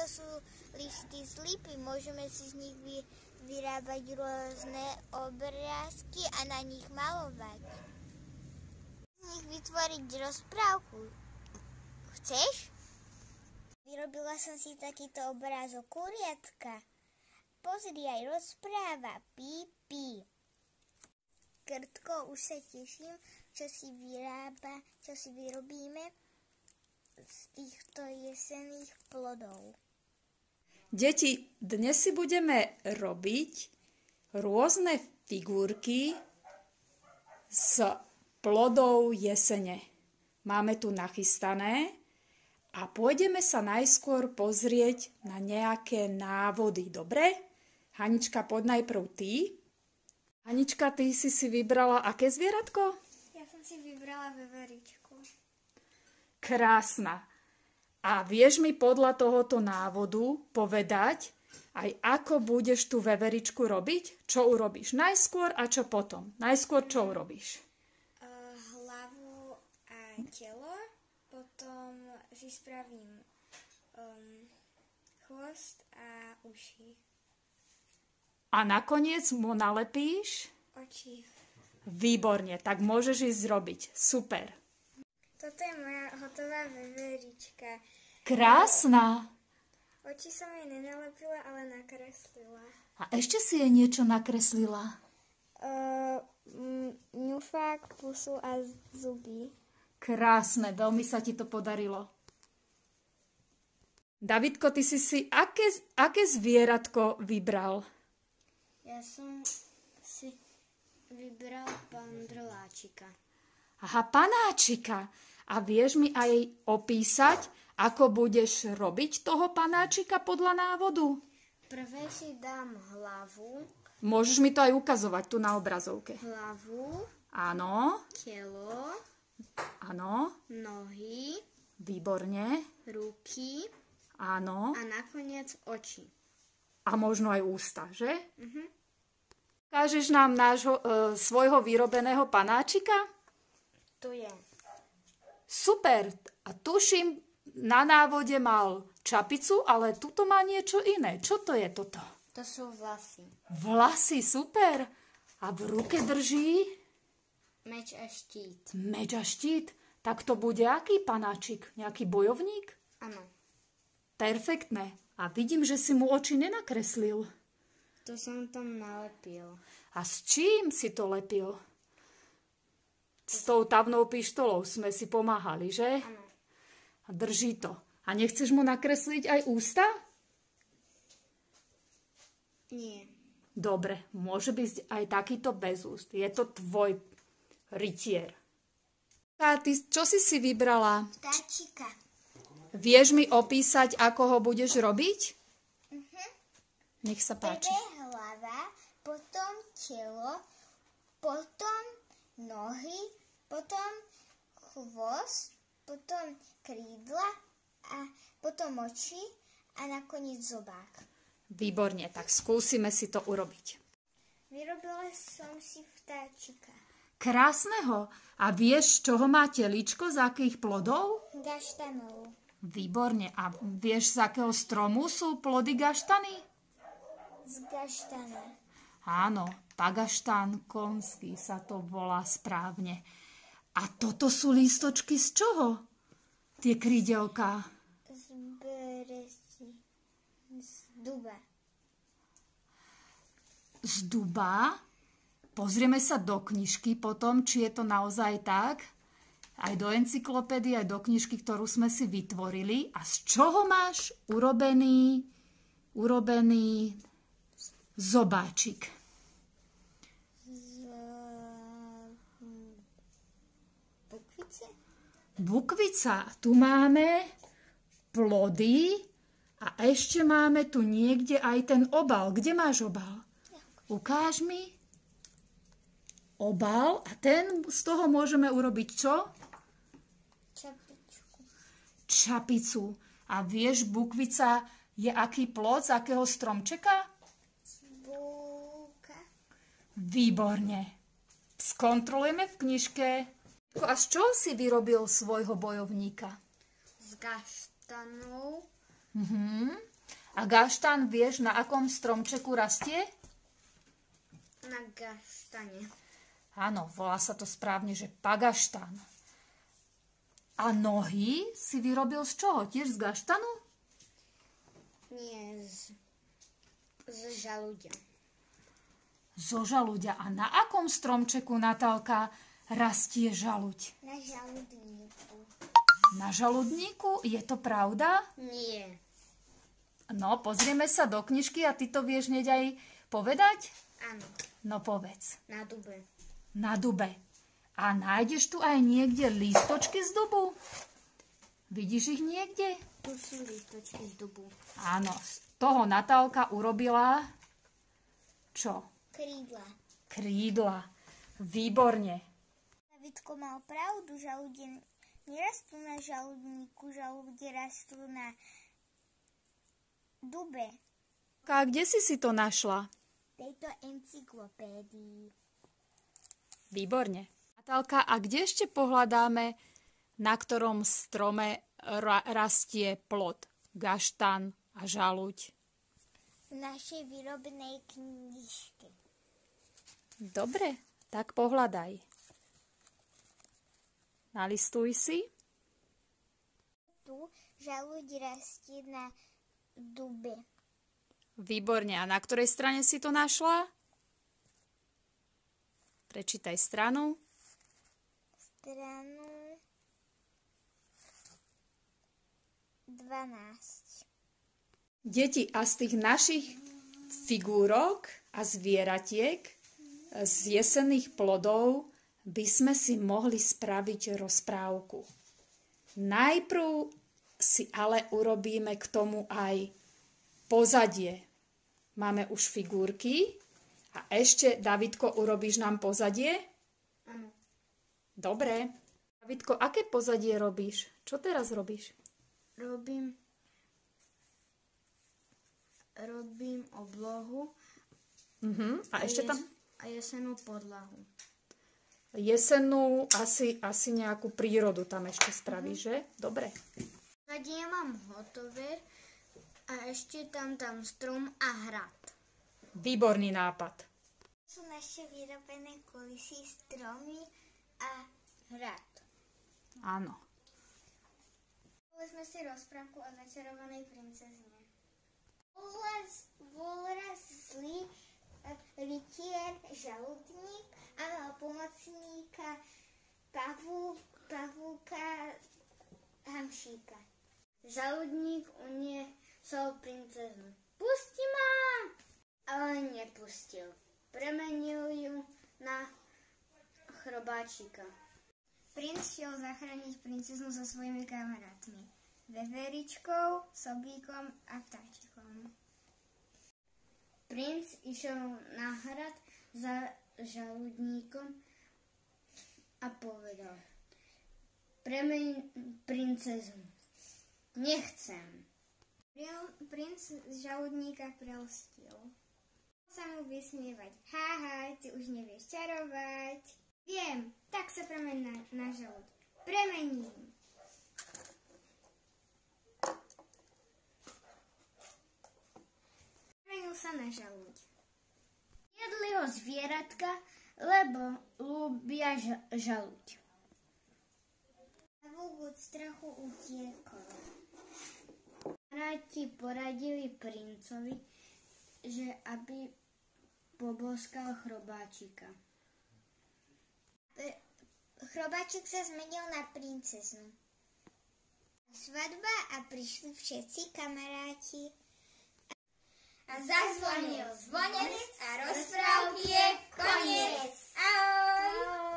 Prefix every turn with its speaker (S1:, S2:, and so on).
S1: to sú listy z lipy. Môžeme si z nich vy, vyrábať rôzne obrázky a na nich malovať. Z nich vytvoriť rozprávku. Chceš? Vyrobila som si takýto obrázok kuriatka. Pozri, aj rozpráva. Pí, pí. Krtko, už sa teším, čo si vyrába, čo si vyrobíme z týchto jesenných plodov.
S2: Deti, dnes si budeme robiť rôzne figurky z plodov jesene. Máme tu nachystané a pôjdeme sa najskôr pozrieť na nejaké návody, dobre? Hanička, poď najprv ty. Hanička, ty si si vybrala aké zvieratko?
S1: Ja som si vybrala veveričku.
S2: Krásna. A vieš mi podľa tohoto návodu povedať, aj ako budeš tú veveričku robiť? Čo urobíš najskôr a čo potom? Najskôr čo urobíš?
S1: Uh, hlavu a telo, potom si spravím um, chvost a uši.
S2: A nakoniec mu nalepíš?
S1: Oči.
S2: Výborne, tak môžeš ísť zrobiť. Super.
S1: Toto je moja hotová veverička.
S2: Krásna.
S1: Oči som jej nenalepila, ale nakreslila.
S2: A ešte si jej niečo nakreslila.
S1: Uh, ňufák, pusu a zuby.
S2: Krásne, veľmi sa ti to podarilo. Davidko, ty si si aké, aké zvieratko vybral?
S1: Ja som si vybral pandrláčika.
S2: Aha, panáčika. A vieš mi aj opísať, ako budeš robiť toho panáčika podľa návodu?
S1: Prvé si dám hlavu.
S2: Môžeš mi to aj ukazovať tu na obrazovke.
S1: Hlavu.
S2: Áno.
S1: Telo.
S2: Áno.
S1: Nohy.
S2: Výborne.
S1: Ruky.
S2: Áno.
S1: A nakoniec oči.
S2: A možno aj ústa, že? Uh-huh. Nám nášho, e, svojho vyrobeného panáčika?
S1: Tu je.
S2: Super. A tuším, na návode mal čapicu, ale tuto má niečo iné. Čo to je toto?
S1: To sú vlasy.
S2: Vlasy, super. A v ruke drží?
S1: Meč a štít.
S2: Meč a štít. Tak to bude aký panáčik? Nejaký bojovník?
S1: Áno.
S2: Perfektné. A vidím, že si mu oči nenakreslil.
S1: To som tam nalepil.
S2: A s čím si to lepil? S tou tavnou pištolou sme si pomáhali, že?
S1: Áno.
S2: A drží to. A nechceš mu nakresliť aj ústa?
S1: Nie.
S2: Dobre, môže byť aj takýto bez úst. Je to tvoj rytier. A ty, čo si si vybrala?
S1: Vtáčika.
S2: Vieš mi opísať, ako ho budeš robiť?
S1: Uh-huh.
S2: Nech sa páči.
S1: Prvé hlava, potom telo, potom nohy, potom chvost, potom krídla a potom oči a nakoniec zobák.
S2: Výborne, tak skúsime si to urobiť.
S1: Vyrobila som si vtáčika.
S2: Krásneho. A vieš, čoho má teličko, z akých plodov?
S1: Gaštanov.
S2: Výborne. A vieš, z akého stromu sú plody gaštany?
S1: Z gaštana.
S2: Áno, pagaštán konský sa to volá správne. A toto sú lístočky z čoho? Tie krídelka.
S1: Z beresi. Z duba.
S2: Z duba? Pozrieme sa do knižky potom, či je to naozaj tak. Aj do encyklopédie, aj do knižky, ktorú sme si vytvorili. A z čoho máš urobený, urobený zobáčik?
S1: Z bukvice.
S2: Bukvica. Tu máme plody a ešte máme tu niekde aj ten obal. Kde máš obal? Ukáž mi obal a ten z toho môžeme urobiť čo?
S1: Čapičku.
S2: Čapicu. A vieš, bukvica je aký plod z akého stromčeka?
S1: Búka.
S2: Výborne. Skontrolujeme v knižke. A z čoho si vyrobil svojho bojovníka?
S1: Z gaštanov.
S2: Mhm. A gaštán vieš, na akom stromčeku rastie?
S1: Na gaštane.
S2: Áno, volá sa to správne, že pagaštán. A nohy si vyrobil z čoho? Tiež z gaštanu?
S1: Nie, z, z žalúdia.
S2: Zo žalúďa. A na akom stromčeku, Natálka, rastie žaluď?
S1: Na žalúdníku.
S2: Na žaludníku? Je to pravda?
S1: Nie.
S2: No, pozrieme sa do knižky a ty to vieš hneď aj povedať?
S1: Áno,
S2: No povedz.
S1: na dube.
S2: Na dube. A nájdeš tu aj niekde lístočky z dubu? Vidíš ich niekde?
S1: Tu sú listočky z dubu.
S2: Áno, z toho Natálka urobila čo?
S1: Krídla.
S2: Krídla. Výborne.
S1: Davidko mal pravdu, žalúde nerastú na žalúdníku, žalúde rastú na dube.
S2: A kde si si to našla?
S1: Tejto encyklopédii.
S2: Výborne. Natálka, a kde ešte pohľadáme, na ktorom strome ra- rastie plod? Gaštan a žaluď.
S1: V našej výrobnej knižke.
S2: Dobre, tak pohľadaj. Nalistuj si.
S1: Tu žalúď rastie na dube.
S2: Výborne. A na ktorej strane si to našla? Prečítaj stranu.
S1: Stranu 12.
S2: Deti, a z tých našich figúrok a zvieratiek z jesenných plodov by sme si mohli spraviť rozprávku. Najprv si ale urobíme k tomu aj pozadie. Máme už figurky a ešte, Davidko, urobíš nám pozadie?
S1: Áno.
S2: Dobre. Davidko, aké pozadie robíš? Čo teraz robíš?
S1: Robím robím oblohu
S2: Uh-huh. A ešte tam
S1: a jesenú podlahu.
S2: Jesennú, asi, asi nejakú prírodu tam ešte spravíš, že? Dobre.
S1: Ja mám hotové a ešte tam tam strom a hrad.
S2: Výborný nápad.
S1: Sú naše vyrobené kulisy, stromy a hrad.
S2: Áno.
S1: Sme si rozprávku o začarovanej princezne. Bol raz, bol raz zlý rytier, žalúdnik a mal pomocníka pavú, pavúka hamšíka. Žalúdnik uniesol princeznu. Pusti ma! Ale nepustil. Premenil ju na chrobáčika. Princ šiel zachrániť princeznu so svojimi kamarátmi. Veveričkou, Sobíkom a Vtáčikom. Princ išiel na hrad za žalúdníkom a povedal Premeň princeznu. Nechcem. Princ z žalúdníka prelstil. Sa mu vysmievať. Haha, ty už nevieš čarovať. Viem, tak sa premeň na, na žalúd. Premením. Premenil sa na žalúď. Jedli ho zvieratka, lebo ľúbia ža- žalúď. Pavúk od strachu utiekol. Kamaráti poradili princovi, že aby poboskal chrobáčika. Chrobáčik sa zmenil na princeznu. Svadba a prišli všetci kamaráti a zazvonil zvonec a rozprávky je koniec. Ahoj! Ahoj.